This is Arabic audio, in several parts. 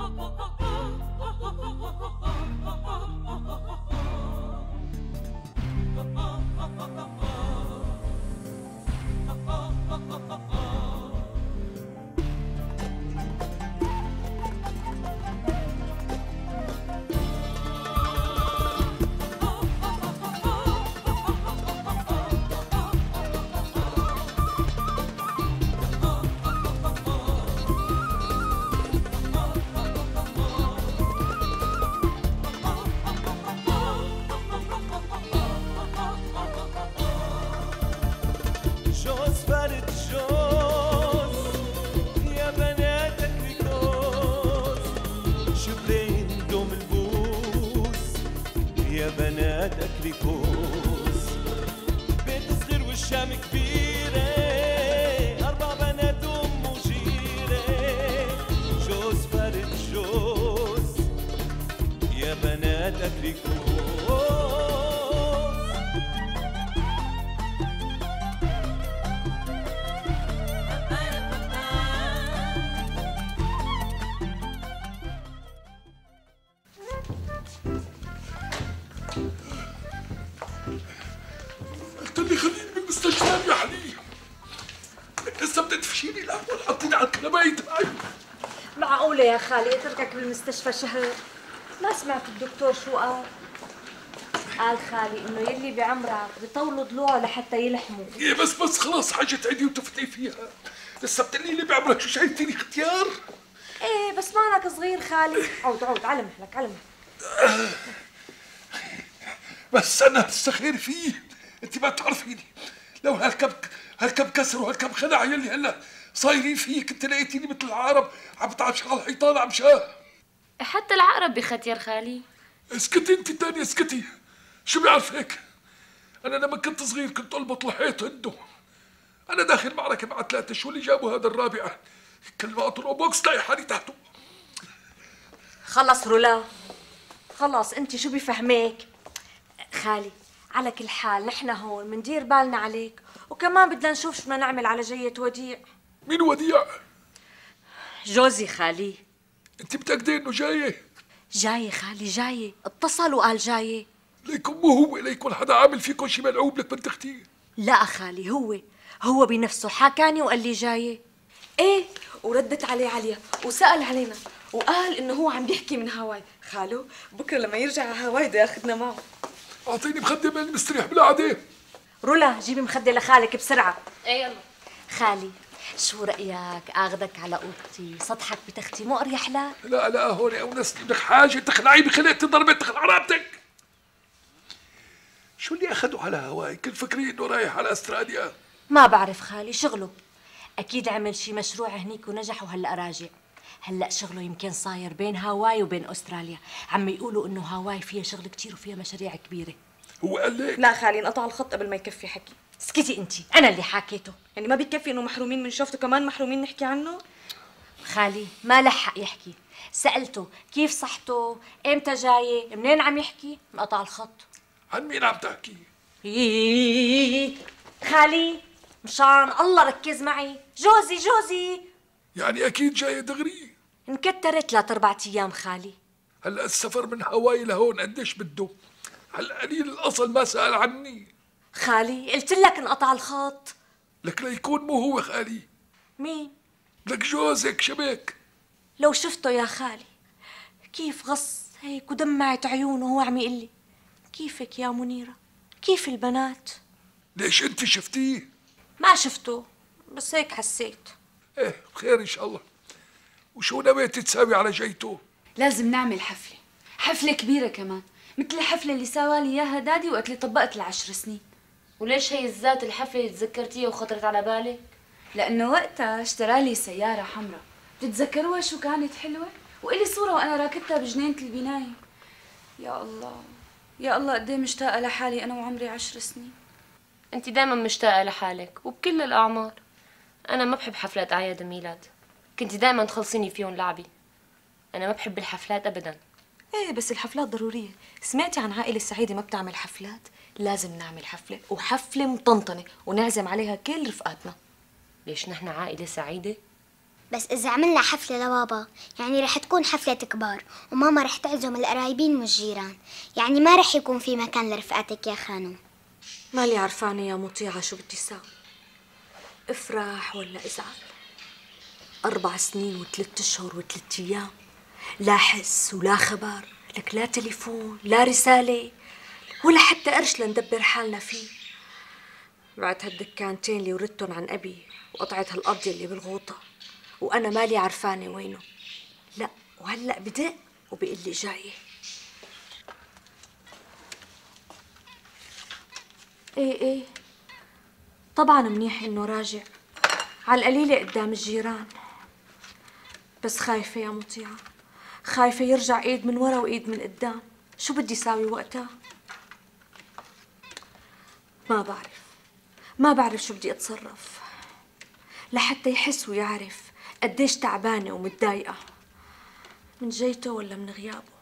Oh خالي اتركك بالمستشفى شهر ما سمعت الدكتور شو قال؟ قال خالي إنه يلي بعمرك بيطولوا ضلوعه لحتى يلحموا. إيه بس بس خلاص حاجة عيدي وتفتي فيها. لسه بتقلي لي بعمرك شو شايفتيني اختيار؟ إيه بس مالك صغير خالي. عود عود على مهلك على مهلك بس أنا لسه خير فيه. أنت ما بتعرفيني لو هالكم هالكم كسر وهالكم خدع يلي هلا صايرين فيك انت لقيتيني مثل العرب عم بتعبش على الحيطان عم شاه حتى العقرب بختير خالي اسكتي انت تاني اسكتي. شو بيعرف هيك؟ أنا لما كنت صغير كنت ألبط الحيط عنده. أنا داخل معركة مع ثلاثة شو اللي جابوا هذا الرابعه كل ما أطلع بوكس تلاقي حالي تحته. خلص رولا. خلص انت شو بفهمك خالي على كل حال نحن هون مندير بالنا عليك. وكمان بدنا نشوف شو بدنا نعمل على جية وديع. مين وديع جوزي خالي. انت متاكده إنه جاية؟ جاية خالي جاية. اتصل وقال جاية. ليكن مو هو ليكن حدا عامل فيكم شي ملعوب لك بنت أختي؟ لا خالي هو. هو بنفسه حكاني وقال لي جاية. إيه وردت عليه عليا وسأل علينا وقال إنه هو عم بيحكي من هاواي. خالو بكرة لما يرجع على هاواي بده ياخذنا معه. أعطيني مخدة من مستريح بالقعدة. رولا جيبي مخدة لخالك بسرعة. إيه يلا. خالي. شو رأيك؟ أخذك على أوضتي. سطحك بتختي مو أريح؟ لك لا لا هون اونسني بدك حاجة؟ تخلعي بخلقتي ضربت تخلع رقبتك. شو اللي أخذوا على هواي؟ كل فكري إنه رايح على أستراليا. ما بعرف خالي شغله. أكيد عمل شي مشروع هنيك ونجح وهلا راجع. هلأ شغله يمكن صاير بين هاواي وبين أستراليا. عم يقولوا إنه هاواي فيها شغل كتير وفيها مشاريع كبيرة. هو قال لك؟ لا خالي انقطع الخط قبل ما يكفي حكي. اسكتي انت. أنا اللي حكيته يعني ما بيكفي انه محرومين من شوفته كمان محرومين نحكي عنه؟ خالي ما لحق يحكي. سألته كيف صحته؟ إمتى جاي؟ منين عم يحكي؟ انقطع الخط. عن مين عم تحكي؟ خالي مشان الله ركز معي. جوزي جوزي. يعني أكيد جاي دغري؟ انكترت ثلاث أربع أيام خالي. هلأ السفر من هواي لهون قديش بده؟ هلأ قليل الأصل ما سأل عني. خالي قلت لك انقطع الخط. لك ليكون مو هو خالي. مين؟ لك جوزك شبك لو شفته يا خالي كيف غص هيك ودمعت عيونه وهو عم يقول لي كيفك يا منيرة؟ كيف البنات؟ ليش انت شفتيه؟ ما شفته بس هيك حسيت. إيه خير إن شاء الله. وشو نويتي تساوي على جيته؟ لازم نعمل حفلة حفلة كبيرة كمان مثل الحفلة اللي ساوى لي إياها دادي وقت اللي طبقت العشر سنين. وليش هي الذات الحفلة اللي تذكرتيها وخطرت على بالك؟ لأنه وقتها اشترى لي سيارة حمراء. بتتذكروها شو كانت حلوة؟ وإلي صورة وأنا راكبتها بجنينة البناية. يا الله يا الله قد إيه مشتاقة لحالي أنا وعمري عشر سنين. أنت دايما مشتاقة لحالك وبكل الأعمار. أنا ما بحب حفلات أعياد الميلاد كنت دايما تخلصيني فيهم لعبي. أنا ما بحب الحفلات أبدا. إيه بس الحفلات ضرورية. سمعتي عن عائلة السعيدة ما بتعمل حفلات؟ لازم نعمل حفلة وحفلة مطنطنة ونعزم عليها كل رفقاتنا. ليش نحن عائلة سعيدة؟ بس إذا عملنا حفلة لبابا يعني رح تكون حفلة كبار وماما رح تعزم القرايبين والجيران. يعني ما رح يكون في مكان لرفقاتك يا خانم. مالي عرفانة يا مطيعة شو بدي ساوي. افرح ولا ازعل. أربع سنين وثلاث أشهر وثلاث أيام. لا حس ولا خبر لك لا تليفون لا رسالة ولا حتى قرش لندبر حالنا فيه. بعت هالدكانتين اللي وردتهم عن أبي وقطعة هالأرض اللي بالغوطة وأنا مالي عرفانة وينه. لا وهلأ بدق وبيقول لي جاية إيه إيه. طبعا منيح إنه راجع. على القليلة قدام الجيران. بس خايفة يا مطيعة. خايفة يرجع ايد من ورا وايد من قدام. شو بدي ساوي وقتها؟ ما بعرف. ما بعرف شو بدي أتصرف. لحتى يحس ويعرف قديش تعبانة ومتضايقة. من جيته ولا من غيابه؟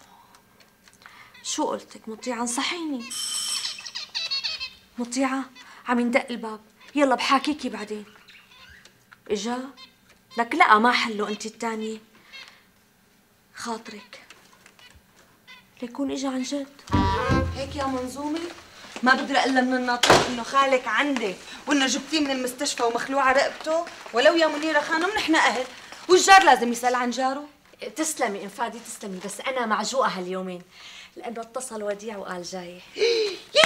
شو قلتك؟ مطيعة؟ انصحيني. مطيعة؟ عم يندق الباب. يلا بحاكيكي بعدين. إجا؟ لك لا ما حلو. أنت التانية. خاطرك. ليكون إجا عن جد. هيك يا منظومة؟ ما بدرى إلا من الناطق إنه خالك عندك وإنه جبتيه من المستشفى ومخلوعة رقبته. ولو يا منيرة خانم نحن أهل. والجار لازم يسأل عن جاره. تسلمي إنفادي تسلمي بس أنا معجوقة هاليومين. لأنه اتصل وديع وقال جاي. يي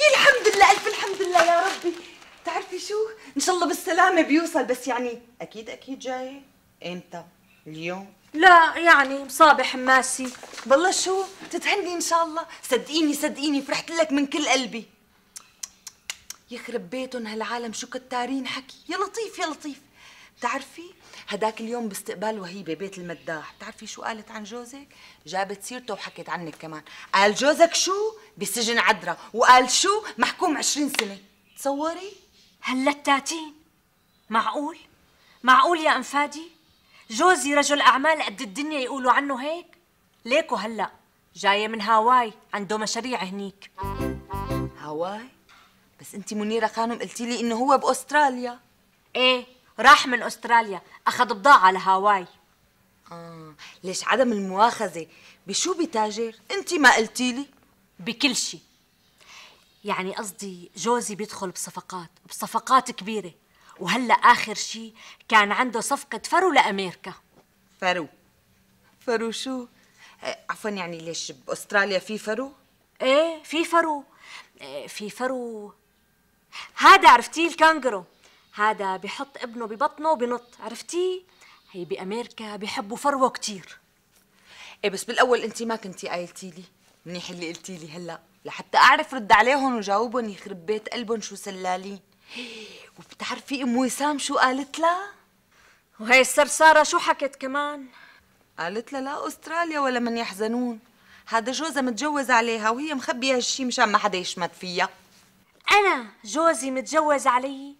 يي الحمد لله ألف الحمد لله يا ربي. بتعرفي شو؟ إن شاء الله بالسلامة بيوصل بس يعني أكيد أكيد جاي. إمتى؟ اليوم. لا يعني مصابح ماسي. والله شو؟ تتهني إن شاء الله. صدقيني صدقيني فرحت لك من كل قلبي. يخرب بيتهم هالعالم شو كتارين حكي. يا لطيف يا لطيف. بتعرفي؟ هداك اليوم باستقبال وهيبة بيت المداح. بتعرفي شو قالت عن جوزك؟ جابت سيرته وحكت عنك كمان. قال جوزك شو؟ بسجن عدرا. وقال شو؟ محكوم عشرين سنة. تصوري؟ هلا التاتين. معقول؟ معقول يا أنفادي؟ جوزي رجل أعمال قد الدنيا يقولوا عنه هيك؟ ليكو هلأ جاية من هاواي عنده مشاريع هنيك. هواي بس انت منيرة خانم قلتي لي إنه هو بأستراليا. إيه راح من أستراليا أخذ بضاعة لهاواي آه ليش عدم المؤاخذة؟ بشو بتاجر؟ انت ما قلتي لي. بكل شيء. يعني قصدي جوزي بيدخل بصفقات بصفقات كبيرة. وهلا آخر شيء كان عنده صفقة فرو لأمريكا. فرو. فرو شو؟ آه، عفوا يعني ليش بأستراليا في فرو؟ إيه في فرو. إيه في فرو. هذا عرفتيه الكانجرو؟ هذا بحط ابنه ببطنه وبنط. عرفتيه؟ هي بأمريكا بيحبوا فروه كتير. إيه بس بالأول أنت ما كنتي قايلتي لي. منيح اللي قلتي لي هلا. لحتى أعرف رد عليهم وجاوبهم يخرب بيت قلبهم شو سئالين. وبتعرفي ام وسام شو قالت لها؟ وهي السرساره شو حكت كمان؟ قالت لها لا أستراليا ولا من يحزنون. هذا جوزها متجوز عليها وهي مخبية هالشي مشان ما حدا يشمت فيها. أنا جوزي متجوز علي؟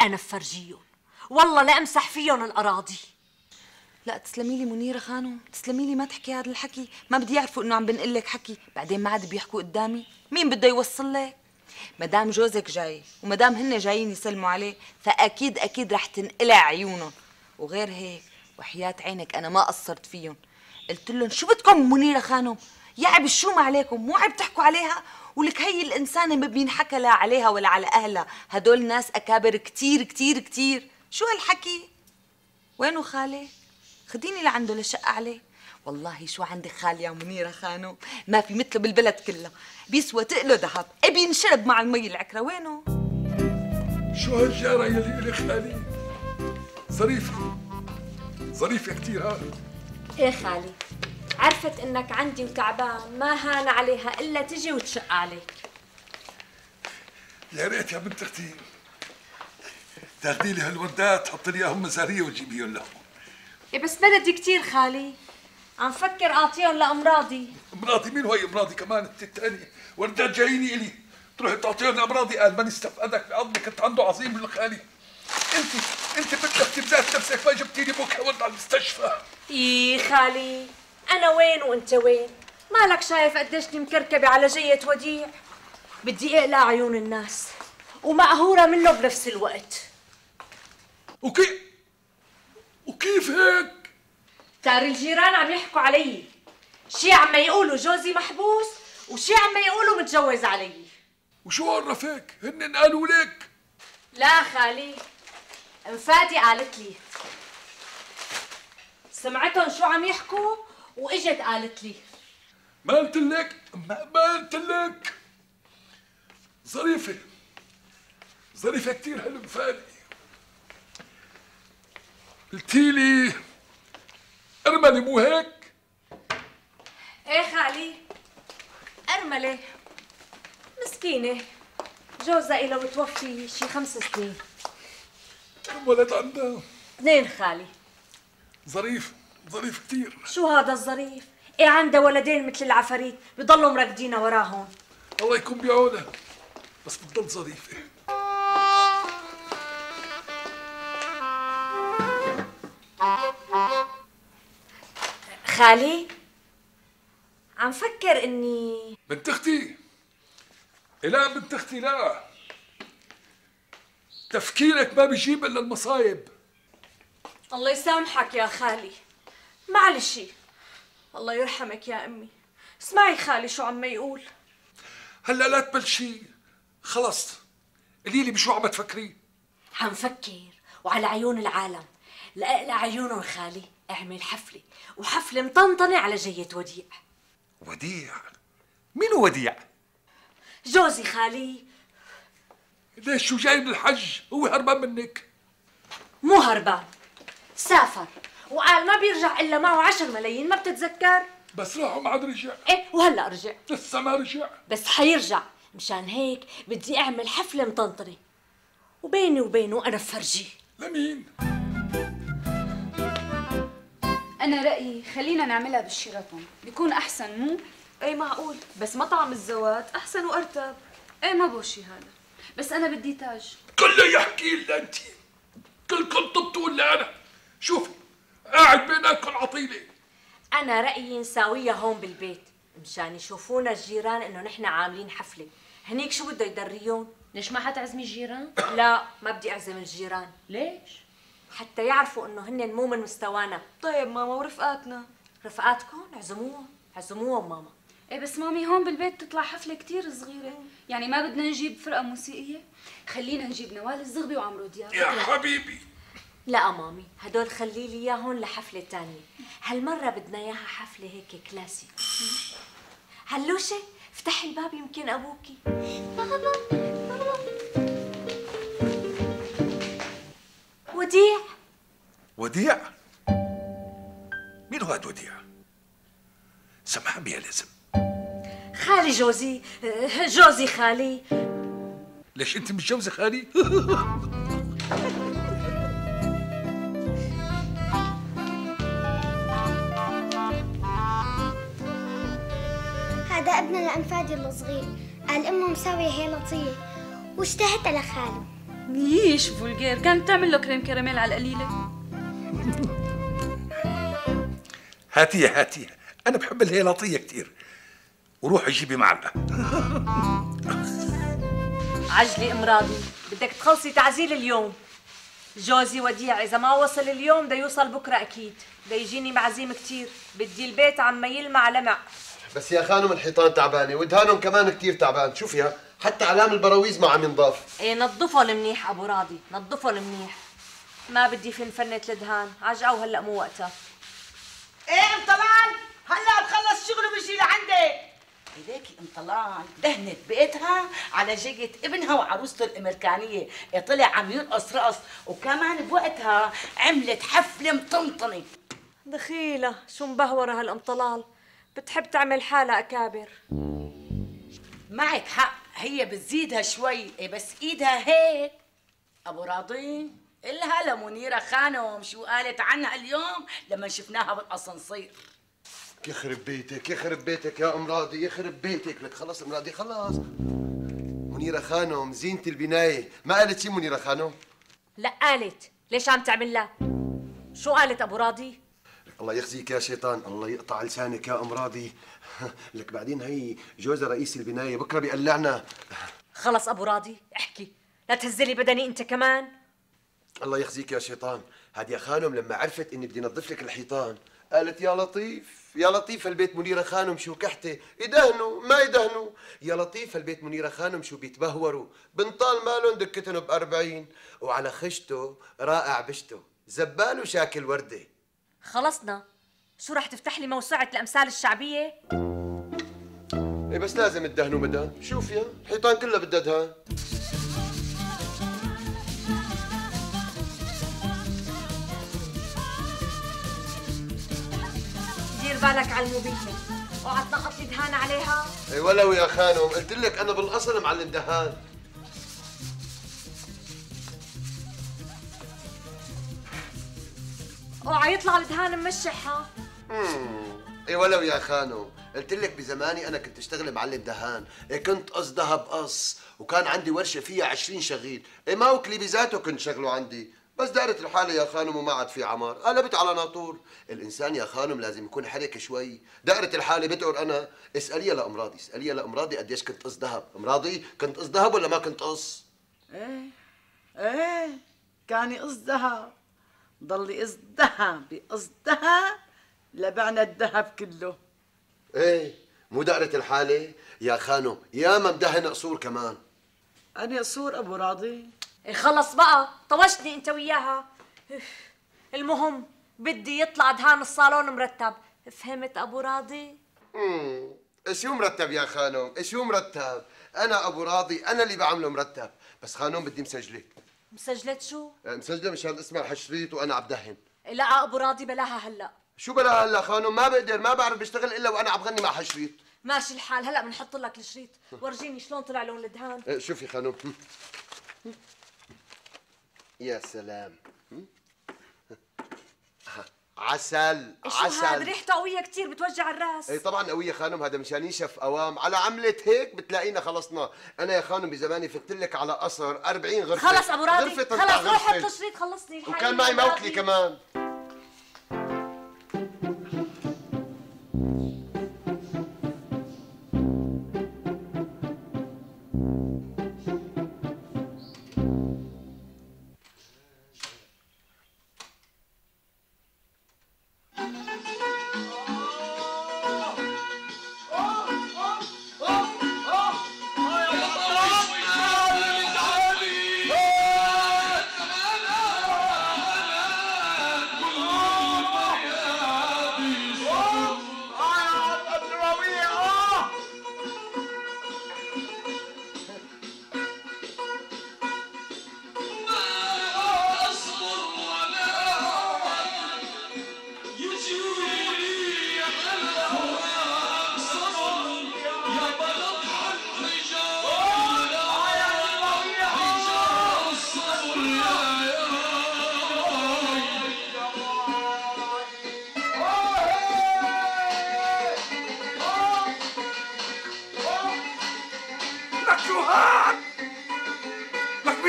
أنا بفرجيهم والله لامسح فيهم الأراضي. لا تسلمي لي منيرة خانم. تسلمي لي ما تحكي هذا الحكي. ما بدي يعرفوا إنه عم بنقل لك حكي. بعدين ما عاد بيحكوا قدامي. مين بده يوصل لك؟ مدام جوزك جاي ومدام هن جايين يسلموا عليه فأكيد أكيد رح تنقلع عيونهم. وغير هيك وحياة عينك أنا ما قصرت فيهم. قلت لهم شو بدكم منيرة خانم؟ يا عب شو ما عليكم؟ مو عيب تحكوا عليها؟ ولك هي الإنسانة ما بينحكى لا عليها ولا على أهلها. هدول ناس أكابر كتير كتير كتير. شو هالحكي؟ وينو خالي خديني لعنده لشق عليه. والله شو عندك خال يا منيرة خانو؟ ما في مثله بالبلد كلها بيسوى تقله ذهب. ابي ينشرب مع المي العكرة. وينه؟ شو هالجارة يلي إلي خالي؟ ظريفة. ظريفة كتير ها إيه خالي عرفت إنك عندي وتعبان ما هان عليها إلا تجي وتشق عليك. يا ريت يا بنت أختي. تاخدي لي هالوردات تحطي لي إياهم مزارية وتجيبيهم لهم. إيه بس بلدي كتير خالي. عم فكر أعطيهم لأمراضي. أمراضي؟ مين هو أمراضي كمان؟ انت الثانية وردات جاييني إلي. تروحي تعطيهم امراضي قال ماني استفقدك بعظمك كنت عنده عظيم الخالي. أنت أنت بدك تبذات نفسك ما جبتي لي بكره ورد على المستشفى. إيه خالي أنا وين وأنت وين؟ مالك شايف قديشني مكركبة على جية وديع؟ بدي أقلع عيون الناس. ومقهورة منه بنفس الوقت. وكيف وكيف هيك؟ تاري الجيران عم يحكوا علي. شي عم يقولوا جوزي محبوس وشي عم يقولوا متجوز علي. وشو عرفك هن قالوا لك. لا خالي انفاتي قالت لي. سمعتهم شو عم يحكوا وإجت قالت لي. ما قلت لك؟ ما, قلت لك. ظريفة ظريفة كتير هالمفادي قلتي لي ارملي مو هيك؟ إيه خالي ارمله مسكينة. جوزها إلها متوفي شي خمس سنين. كم ولد عندها اثنين خالي. ظريف ظريف كتير. شو هذا الظريف؟ إيه عندها ولدين مثل العفاريت بضلوا مركدين وراهم الله يكون بعونها بس بتضل ظريفة. خالي؟ عم فكر إني بنت أختي. لا بنت أختي لا. تفكيرك ما بيجيب إلا المصايب. الله يسامحك يا خالي. معلش. الله يرحمك يا أمي. اسمعي خالي شو عم يقول. هلا لا تبلشي. خلص. قولي لي بشو عم تفكري؟ عم فكر وعلى عيون العالم. لأقلع عيونهم خالي. أعمل حفلة وحفلة مطنطنة على جية وديع. وديع؟ مين وديع؟ جوزي خالي. ليش شو جاي من الحج؟ هو هربان منك. مو هربان سافر وقال ما بيرجع إلا معه عشر ملايين ما بتتذكر؟ بس راح وما عاد رجع. إيه وهلأ رجع. لسه ما رجع. بس حيرجع مشان هيك بدي أعمل حفلة مطنطنة. وبيني وبينه أنا بفرجيه لمين؟ أنا رأيي خلينا نعملها بالشيراتون. بيكون أحسن مو؟ إيه معقول. بس مطعم الزوات أحسن وأرتب. إيه ما بوشي هذا. بس أنا بدي تاج. كله يحكي إلا أنت. كلكم طبتوا الا أنا. شوفي قاعد بيناتكم عطيلي أنا رأيي نساويها هون بالبيت مشان يشوفونا الجيران إنه نحن عاملين حفلة. هنيك شو بده يدريون؟ ليش ما حتعزمي الجيران؟ لا ما بدي أعزم الجيران. ليش؟ حتى يعرفوا إنه هن مو من مستوانا. طيب ماما ورفقاتنا؟ رفقاتكم؟ عزموهم عزموهم ماما. إيه بس مامي هون بالبيت تطلع حفلة كتير صغيرة. يعني ما بدنا نجيب فرقة موسيقية. خلينا نجيب نوال الزغبي وعمرو دياب. يا حبيبي. لا مامي. هدول خلي لي إياهم لحفلة تانية. هالمرة بدنا إياها حفلة هيك كلاسيك. هلوشة افتحي الباب يمكن أبوكي. وديع؟ وديع؟ مين هو هاد وديع؟ سمعني يا لازم. خالي جوزي آه، جوزي خالي. ليش أنت متجوزه خالي؟ هذا ابننا الأنفادي الصغير قال أمه مسوية هيلطية واشتهتها لخاله ييش فولجير كانت تعمل له كريم كراميل على القليلة. هاتيها هاتيها. أنا بحب الهيلاطية كثير وروحي جيبي معلقه عجلي امراضي بدك تخلصي تعزيل اليوم. جوزي وديع إذا ما وصل اليوم بده يوصل بكرة أكيد. بده يجيني معازيم كتير. بدي البيت عم يلمع لمع. بس يا خانم الحيطان تعبانة ودهانهم كمان كتير تعبان. شوفيها حتى علام البراويز ما عم ينضاف إيه نظفهم منيح أبو راضي نظفهم منيح ما بدي فنفنة الدهان عجقة وهلا مو وقتها. إيه ام طلال هلأ بخلص شغل وبجي لعندك هيديكي ام طلال دهنت بيتها على جية ابنها وعروسته الأمريكانية. إيه طلع عم يرقص رقص وكمان بوقتها عملت حفلة مطنطنة. دخيلة شو مبهورة هالام طلال بتحب تعمل حالها أكابر. معك حق. هي بتزيدها شوي. إيه بس إيدها هيك. أبو راضي إلها لمنيرة خانم شو قالت عنها اليوم لما شفناها بالأسانسير. يخرب بيتك يخرب بيتك يا أم راضي يخرب بيتك. لك خلص أم راضي خلص. منيرة خانم زينة البناية. ما قالت شي منيرة خانم لا قالت. ليش عم تعمل لها؟ شو قالت أبو راضي؟ الله يخزيك يا شيطان الله يقطع لسانك يا أم راضي. لك بعدين هي جوزها رئيس البناية. بكرة بيقلعنا. خلص أبو راضي احكي. لا تهزلي بدني أنت كمان. الله يخزيك يا شيطان. هاد يا خانم لما عرفت إني بدي نظف لك الحيطان. قالت يا لطيف يا لطيف البيت منيرة خانم شو كحتة؟ يدهنوا ما يدهنوا. يا لطيف البيت منيرة خانم شو بيتبهوروا. بنطال مالهم دكتن بأربعين. وعلى خشته رائع بشته. زبال وشاكل وردة. خلصنا. شو رح تفتح لي موسوعة الأمثال الشعبية؟ إيه بس لازم تدهنوا مدام شوف يا الحيطان كلها بدها دهان دير بالك على الموبيلة اوعى تنقط لي دهان عليها. اي ولو يا خانم. قلت لك أنا بالأصل معلم دهان. اوعى يطلع الدهان ممشحها اي ولو يا خانم قلت لك بزماني أنا كنت أشتغل معلم دهان. إيه كنت قصدها بقص وكان عندي ورشة فيها 20 شغيل. إيه ما وكلي بذاته كنت شغله عندي. بس دارت الحالة يا خانم وما عاد في عمار. قلبت على ناطور. الإنسان يا خانم لازم يكون حرك شوي. دارت الحالة بدور أنا اسأليها لأمراضي اسأليها لأمراضي قديش كنت قص ذهب أمراضي كنت قص ذهب ولا ما كنت قص؟ إيه إيه كان يقص ذهب ضل يقص ذهب يقص ذهب لبعنا الذهب كله. إيه مو دارت الحالة؟ يا خانم يا ما مدهن قصور كمان. أنا قصور أبو راضي. إيه خلص بقى طوشتني أنت وياها. المهم بدي يطلع دهان الصالون مرتب. فهمت أبو راضي؟ امم شو مرتب يا خانم شو مرتب؟ أنا أبو راضي أنا اللي بعمله مرتب. بس خانم بدي مسجله مسجلة شو؟ مسجلة مشان اسمع الحشريط وأنا عم دهن. لا أبو راضي بلاها هلأ. شو بلا هلا خانم؟ ما بقدر ما بعرف بشتغل إلا وأنا عم غني مع حشريط ماشي الحال هلا بنحط لك الشريط. ورجيني شلون طلع لون الدهان. إيه، شوفي خانم. يا سلام. عسل شو هذا عسل. ريحته قوية كثير بتوجع الراس. اي طبعا قوية خانم هذا مشان ينشف قوام. على عملة هيك بتلاقينا خلصنا. أنا يا خانم بزماني فت لك على قصر 40 غرفة. خلص أبو راضي. خلص روح حط. الشريط خلصني. الحقيقة وكان معي. موكلي كمان.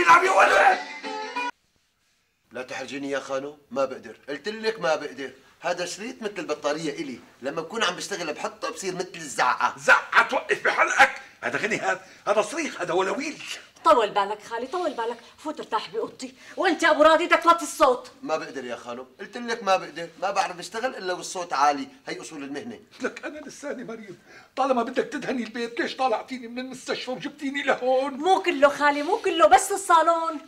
مين عم يولد لا تحرجيني يا خانو ما بقدر. قلت لك ما بقدر. هذا شريط مثل البطارية إلي. لما بكون عم بشتغل بحطه بصير مثل الزعقة. زعقة توقف بحلقك. هذا غني هذا هذا صريخ هذا ولويل طول بالك خالي طول بالك. فوت ارتاح بأوضتي وأنت أبو راضي بدك توطي الصوت. ما بقدر يا خانو قلت لك ما بقدر. ما بعرف اشتغل إلا والصوت عالي. هي أصول المهنة. لك أنا لساني مريض. طالما بدك تدهني البيت ليش طالعتيني من المستشفى وجبتيني لهون؟ مو كله خالي مو كله بس الصالون.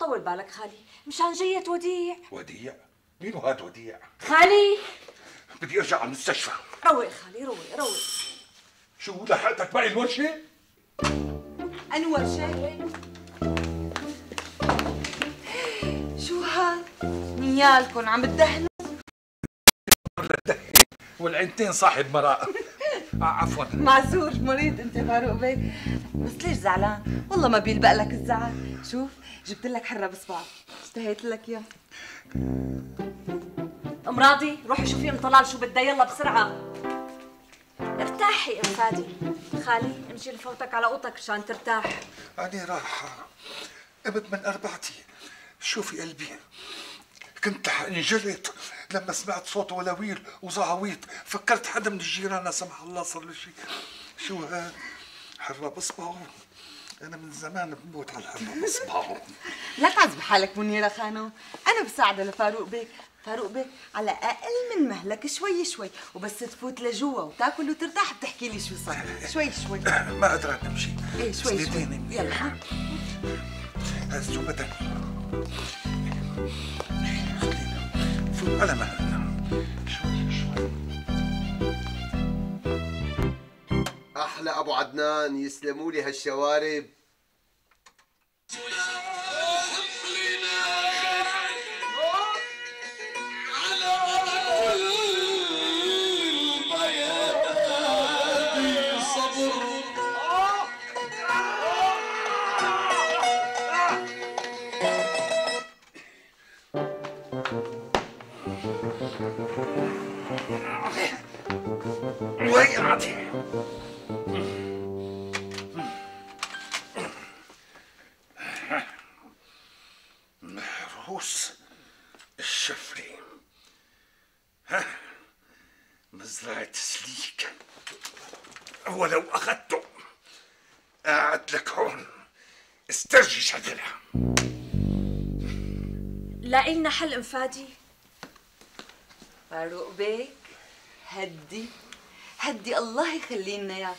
طول بالك خالي. مشان جية وديع. وديع؟ مين هاد وديع؟ خالي! بدي أرجع على المستشفى. روق خالي روق روق. شو لحقتك باقي الورشة؟ أنور شيء شو هاد؟ نيالكن عم تدهنوا والعينتين صاحب مراء آه، عفوا. معذور مريض انت فاروق بي. بس ليش زعلان؟ والله ما بيلبق لك الزعل. شوف جبت لك حرة بصبعك اشتهيت لك اياه ام راضي روحي شوفي ام طلال شو بدها يلا بسرعة. ارتاحي أم فادي. خالي امشي لفوتك على أوضتك عشان ترتاح. أنا راح. قمت من أربعتي. شوفي قلبي. كنت انجلت لما سمعت صوت ولويل وزعويط فكرت حدا من الجيران لا سمح الله صار له شيء شو هاد؟ حرة بصبعه أنا من زمان بموت على الحمام اصبعه لا تعذب حالك منيرة خانو أنا بساعدة لفاروق بيك. فاروق بيك على أقل من مهلك شوي شوي. وبس تفوت لجوا وتاكل وترتاح بتحكي لي شو صار. شوي شوي. ما قادر امشي إيه شوي شوي. يلا. هز شو بدك؟ خلينا. فوت على مهلنا. شوي أحلى أبو عدنان يسلموا لي هالشوارب. لاقي لنا حل ام فادي فاروق بيك هدي. هدي الله يخلي لنا اياك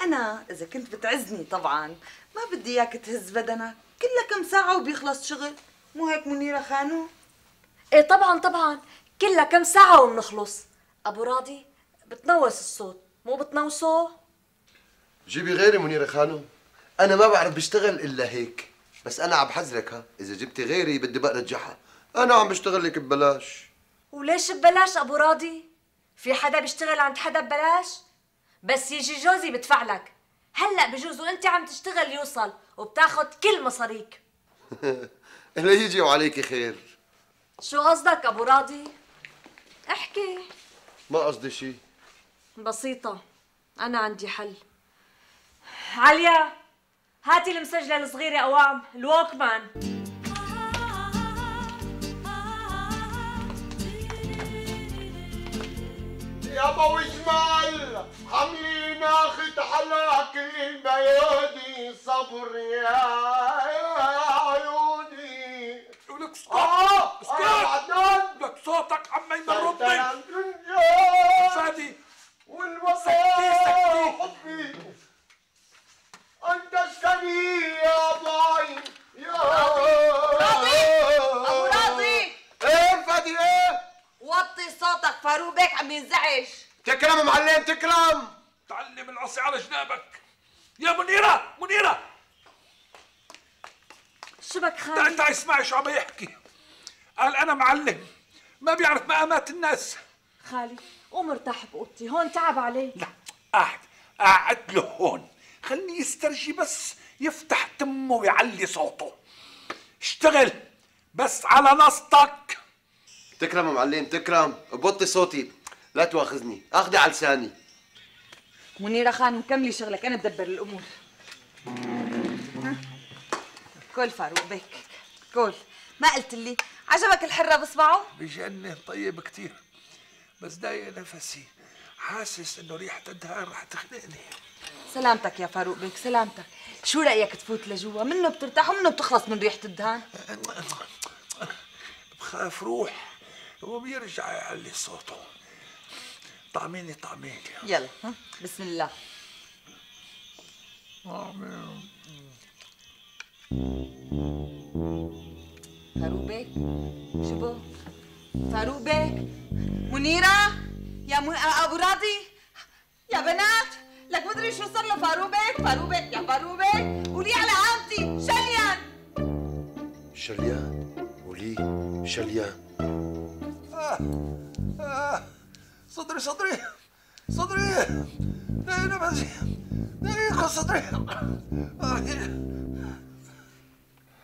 أنا إذا كنت بتعزني طبعا ما بدي إياك تهز بدنك. كلها كم ساعة وبيخلص شغل؟ مو هيك منيرة خانو؟ إيه طبعا طبعا. كلها كم ساعة وبنخلص. أبو راضي بتنوس الصوت. مو بتنوسه جيبي غيري منيرة خانم أنا ما بعرف بشتغل إلا هيك. بس أنا عم بحذرك ها؟ إذا جبتي غيري بدي بقى رجعها أنا عم بشتغل لك ببلاش. وليش ببلاش أبو راضي؟ في حدا بيشتغل عند حدا ببلاش؟ بس يجي جوزي بدفع لك. هلأ بجوز وأنت عم تشتغل يوصل وبتاخد كل مصاريك. لا يجي وعليكي خير. شو قصدك أبو راضي؟ احكي. ما قصدي شيء بسيطة أنا عندي حل. عليا. هاتي المسجلة الصغيرة أوام الووكمان يا أبو جمال عملي ناخد على كل البيادي صبر يا عيوني. ولك اسكت آه اسكت يا عدنان. لك صوتك عم يمرضني فادي والوفاء حبي. أنت اشتري يا باي يا راضي؟ أبو راضي. إيه فادي إيه؟ وطي صوتك فاروق بيك عم ينزعج. تكرم معلم تكرم تعلم العصي على جنابك. يا منيرة منيرة. شو بك تعال خالي تعال اسمعي شو عم يحكي. قال أنا معلم ما بيعرف مقامات الناس. خالي قوم ارتاح بأوضتي هون تعب علي. لا قاعد قاعد له هون خليه يسترجي بس يفتح تمه ويعلي صوته. اشتغل بس على نصتك. تكرم يا معلم تكرم. بوطي صوتي لا تواخذني. أخذي على لساني. منيرة خانم كملي شغلك أنا بدبر الأمور. ها؟ كل فاروق بيك كل. ما قلت لي عجبك الحرة بصبعه؟ بجنن طيب كتير بس ضايق نفسي. حاسس إنه ريحة الدهان رح تخنقني. سلامتك يا فاروق بيك سلامتك. شو رأيك تفوت لجوا؟ منه بترتاح ومنه بتخلص من ريحة الدهان؟ بخاف روح. وبيرجع يعلي صوته. طعميني طعميني. يلا ها؟ بسم الله. فاروق بيك شو بو فاروق بيك. منيرة يا م... أبو راضي يا بنات. مدري شو صار لفاروق بيك فاروق بيك يا فاروق بيك قولي على عمتي شليان. شليان؟ ولي شليان. آه صدري صدري صدري. ضايق نفسي ضايق صدري. آه.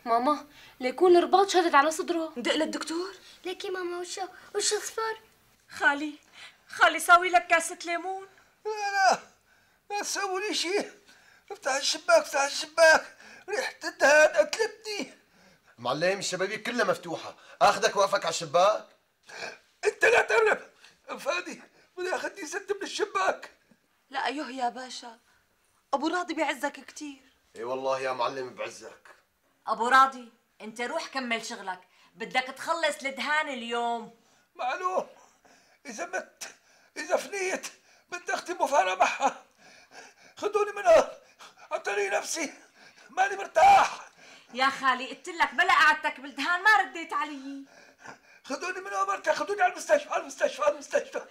ماما ليكون الرباط شدد على صدره. ندق للدكتور. لك يا ماما وشو وشو صفر خالي خالي ساوي لك كاسة ليمون. لا لا. تسوي لي شيء. افتح الشباك افتح الشباك. ريحة الدهان قتلتني معلم الشبابيك كلها مفتوحة. آخذك واقفك على الشباك. أنت لا تقرب فادي بدي أخذني ست من الشباك. لا أيوه يا باشا. أبو راضي بيعزك كتير. إي والله يا معلم بعزك. أبو راضي أنت روح كمل شغلك. بدك تخلص الدهان اليوم. معلوم. إذا مت إذا فنيت بدي أختم وفانا معها خذوني منها عطوني نفسي. ماني مرتاح. يا خالي قلت لك بلا قعدتك بالدهان ما رديت علي. خذوني منها مرتاح. خذوني على المستشفى على المستشفى على المستشفى.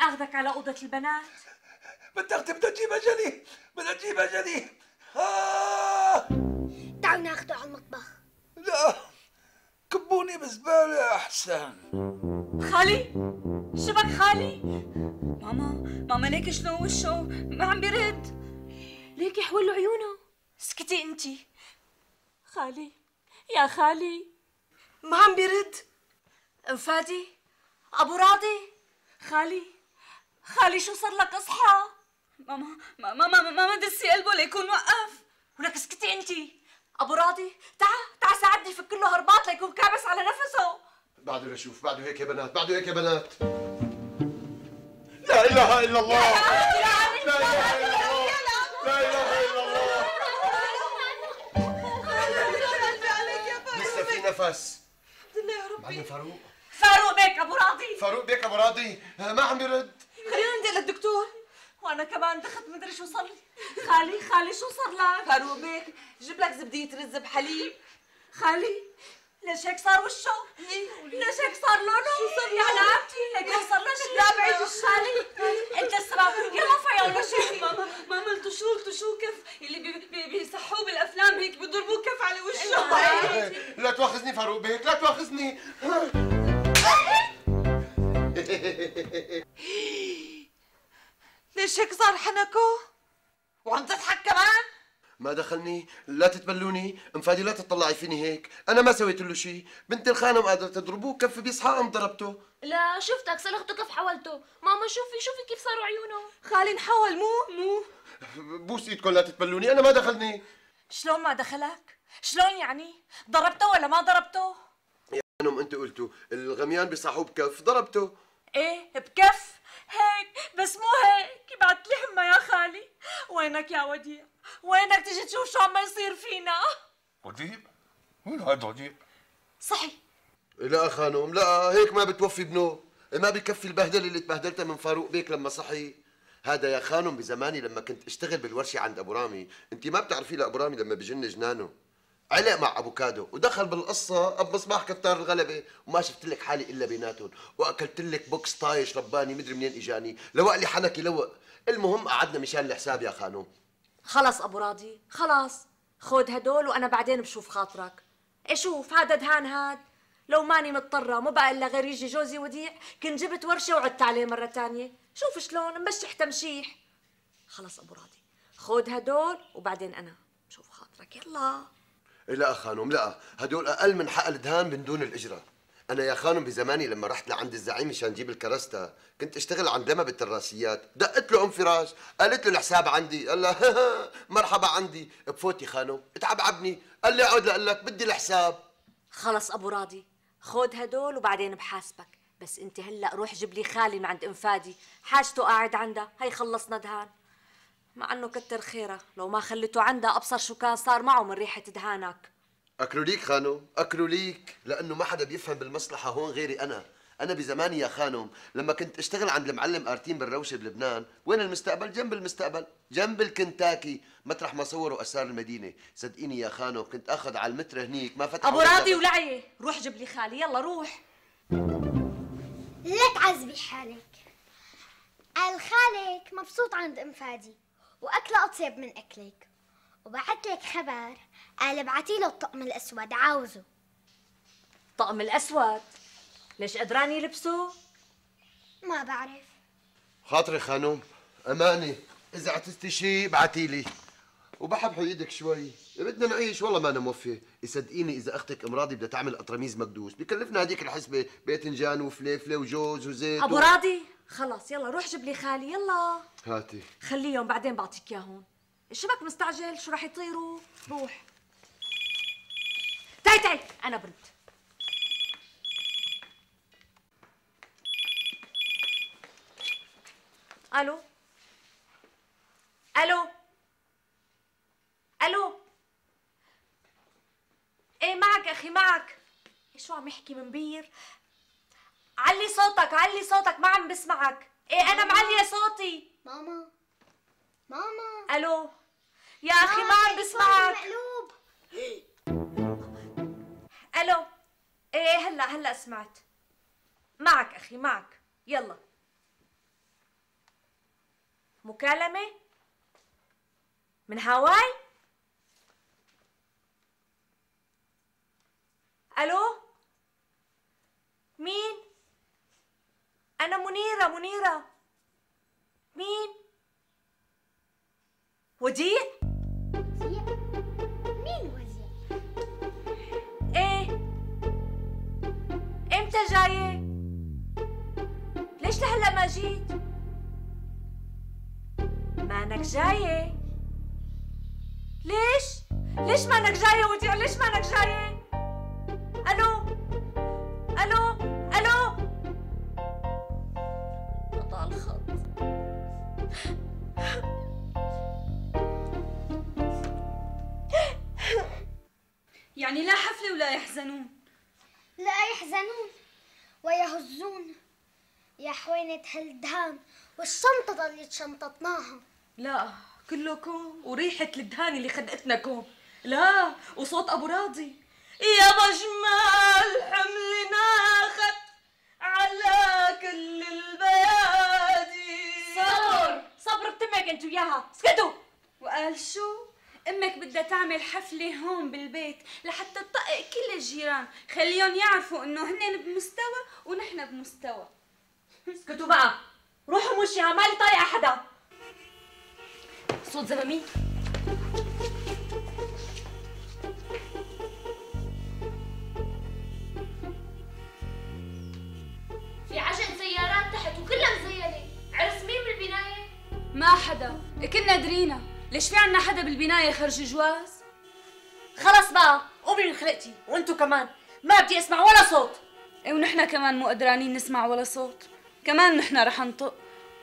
أخذك على أوضة البنات. بدي اختم بدي أجيب أجلي. بدي أجيب أجلي. آه. تعالوا ناخده على المطبخ. لا. كبوني بزبالة أحسن. خالي؟ شبك خالي؟ ماما ماما ليك شلون وشه ما عم بيرد. ليك يحول له عيونه. اسكتي انتي. خالي يا خالي. ما عم بيرد. انفادي ابو راضي. خالي خالي شو صار لك اصحى؟ ماما ماما ماما ماما دسي قلبه ليكون وقف. ولك اسكتي انتي. ابو راضي تعا تعا ساعدني فك له هرباط ليكون كابس على نفسه. بعده لشوف بعده هيك يا بنات بعده هيك يا بنات. لا إله إلا الله. لا إله إلا الله. لا إله إلا الله. لسه في نفس. معلم فاروق. فاروق بيك أبو راضي. فاروق بيك أبو راضي. ها، ما عم بيرد خلينا ننزل للدكتور. وأنا كمان دخت مدري شو صار لي. خالي خالي شو صار لك؟ فاروق بيك جيب لك زبدية رز بحليب. خالي ليش هيك صار وشه؟ ليش هيك صار لونه؟ شو صار يا نعمتي هيك صار له لا بعيد خالي انت السبب يلا فيا ولا شيء ماما ماما التشو التشو كف اللي بي بي بيصحوه بالافلام هيك بيضربوه كف على وشه لا تواخذني فاروق بيك لا تواخذني ليش هيك صار حنكو؟ وعم تضحك كمان؟ ما دخلني لا تتبلوني انفادي لا تطلعي فيني هيك. أنا ما سويت له شيء بنت الخانم قادرة تضربوه كف بيصحى أم ضربته. لا شفتك سلخته كيف حولته ماما شوفي شوفي كيف صاروا عيونه. خالي نحول مو مو. بوس إيدكم لا تتبلوني أنا ما دخلني. شلون ما دخلك؟ شلون يعني؟ ضربته ولا ما ضربته؟ انهم أنتوا قلتوا الغميان بيصحوه بكف ضربته. إيه بكف؟ هيك بس مو هيك. يبعت لي حمى يا خالي. وينك يا وديع؟ وينك تيجي تشوف شو عم يصير فينا؟ وديب وين هذا وديب صحي. لا خانم لا هيك ما بتوفي بنو. ما بكفي البهدلة اللي تبهدلتها من فاروق بيك لما صحي. هذا يا خانم بزماني لما كنت اشتغل بالورشة عند أبو رامي. انت ما بتعرفي لأبو رامي لما بجن جنانه. علق مع افوكادو ودخل بالقصة اب مصباح كتار الغلبة وما شفت لك حالي إلا بيناتهم وأكلت لك بوكس طايش رباني مدري منين إجاني لوق لي حنكي لوق المهم قعدنا مشان الحساب يا خانم خلص أبو راضي خلاص. خود هدول وأنا بعدين بشوف خاطرك. إيه شوف هذا دهان هاد. لو ماني مضطرة مو بقى إلا غير يجي جوزي وديع كنت جبت ورشة وعدت عليه مرة تانية. شوف شلون مشح تمشيح. خلص أبو راضي خود هدول وبعدين أنا بشوف خاطرك. يلا. لا خانم لا. هدول أقل من حق الدهان من دون الإجرة. أنا يا خانم بزماني لما رحت لعند الزعيم مشان جيب الكرستا كنت أشتغل عند دمى بالتراسيات. دقت له ام فراش قالت له الحساب عندي. قال لها مرحبا عندي. بفوتي خانم. اتعبعبني قال لي اقعد لك بدي الحساب. خلص أبو راضي. خود هدول وبعدين بحاسبك. بس أنت هلأ روح جيب لي خالي من عند أنفادي. حاجته قاعد عندها. هي خلصنا دهان. مع انه كتر خيرها لو ما خليته عندها ابصر شو كان صار معه من ريحه دهانك. أكلوا ليك خانم أكلوا ليك. لأنه ما حدا بيفهم بالمصلحة هون غيري أنا. أنا بزماني يا خانم لما كنت أشتغل عند المعلم ارتين بالروشة بلبنان وين المستقبل؟ جنب المستقبل. جنب الكنتاكي. مطرح ما صوروا أسرار المدينة. صدقيني يا خانم كنت آخذ على المتر هنيك. ما فتح أبو راضي ولعيه روح جيب لي خالي. يلا روح. لا تعذبي حالك. قال خالك مبسوط عند ام فادي واكله أطيب من أكلك. وبعت لك خبر قال ابعتي له الطقم الأسود عاوزه. طقم الأسود؟ ليش قدران يلبسه ما بعرف. خاطري خانم امانه إذا عتزتي شيء ابعتي لي. وبحب إيدك شوي. بدنا نعيش والله ما أنا موفي. صدقيني إذا أختك ام راضي بدها تعمل قطرميز مقدوس. بكلفنا هذيك الحسبة باذنجان وفليفلة وجوز وزيت أبو و... راضي؟ خلص يلا روح جيب لي خالي يلا. هاتي. خليهم بعدين بعطيك اياهم شبك مستعجل شو راح يطيروا روح. تعي تعي أنا برد. ألو؟ ألو؟ ألو؟ إيه معك أخي معك. إيه، شو عم يحكي منبير؟ علي صوتك علي صوتك ما عم بسمعك. إيه أنا معليه صوتي. ماما. ماما. ألو. يا أخي ما عم بسمعك. مقلوب. ألو. إيه هلأ هلأ سمعت. معك أخي معك. يلا. مكالمة؟ من هاواي؟ ألو مين أنا منيرة منيرة مين وديع مين وزير إيه إمتى جاية؟ ليش لهلا ما جيت؟ مانك جاية؟ ليش؟ ليش مانك جاية وديع؟ ليش مانك جاية؟ يعني لا حفلة ولا يحزنون. لا يحزنون ويهزون. يا حوينة هالدهان والشنطة اللي شنطتناها. لا كلكم وريحة الدهان اللي خدقتناكم. لا وصوت أبو راضي. يا بجمال حمل ناخت على كل البيادي صبر صبر بتمك انتو وياها. اسكتوا. وقال شو؟ أمك بدها تعمل حفلة هون بالبيت لحتى تطقق كل الجيران. خليهم يعرفوا إنه هن بمستوى ونحن بمستوى. اسكتوا بقى. روحوا مشيها مالي طايقة حدا صوت زلمي في عجل سيارات تحت وكلها مزينة. عرس مين بالبناية؟ ما حدا. كنا درينا. ليش في عنا حدا بالبناية خرج جواز؟ خلص بقى قومي من خلقتي وانتو كمان. ما بدي أسمع ولا صوت. إيه ونحن كمان مو قدرانين نسمع ولا صوت. كمان نحن رح نطق.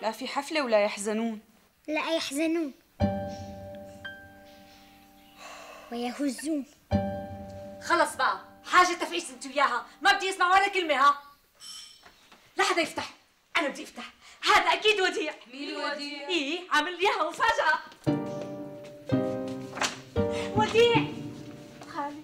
لا في حفلة ولا يحزنون. لا يحزنون. ويهزون. خلص بقى حاجة تفقيس انت وياها ما بدي أسمع ولا كلمة ها؟ لا حدا يفتح. أنا بدي أفتح. هذا أكيد وديع. مين وديع؟ إيه عامل لي اياها مفاجأة وديع خالي.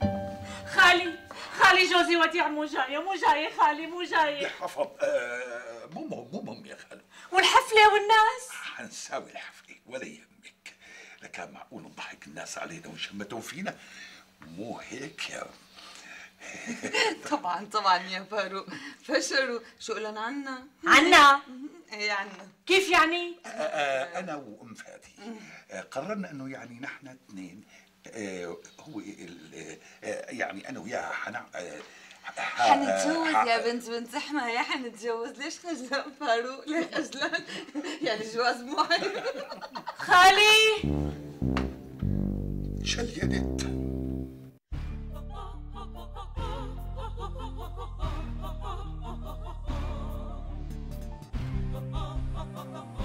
خالي. خالي جوزي وديع مو جاية مو جاية خالي مو جاية حفظ آه مو مو مو مهم يا خالو والحفلة والناس. حنساوي الحفلة ولا يهمك. لكان معقول نضحك الناس علينا وشمتوا فينا؟ مو هيك يا طبعا طبعا يا فاروق. فشروا شو قلن عنا. عنا. إيه عنا. كيف يعني؟ آه، آه، أنا وأم فادي آه، قررنا إنه يعني نحن اثنين هو ال- آه، يعني أنا وياها حنع آه، حنتجوز يا بنت بنت احمد يا حنتجوز ليش خجلان فاروق؟ ليش خجلان؟ يعني جواز مو حلو خالي! شلينت جوز